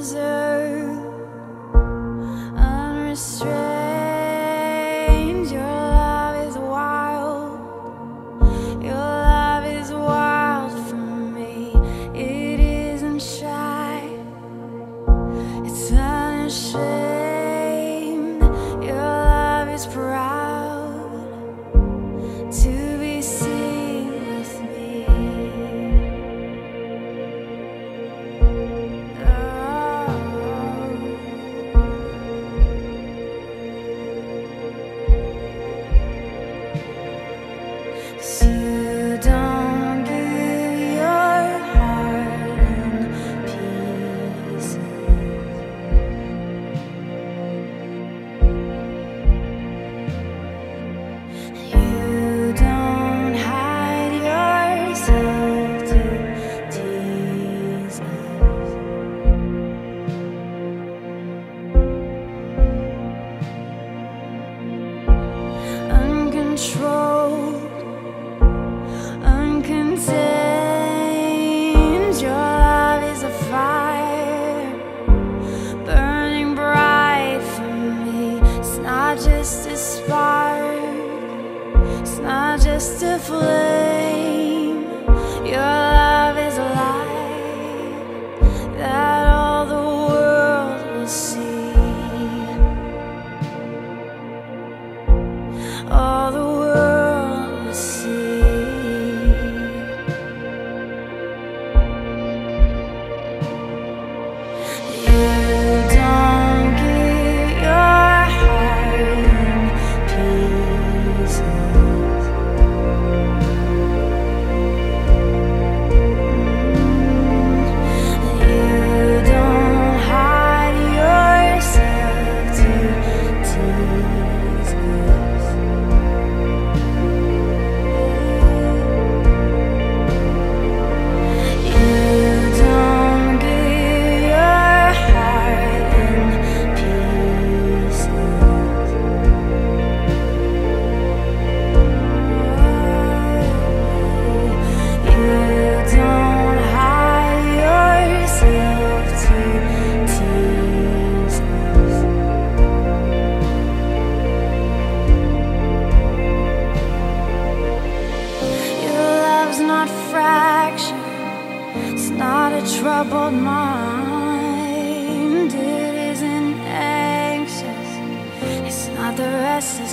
desert, unrestrained. just a flame. a troubled mind. It isn't anxious. It's not the restless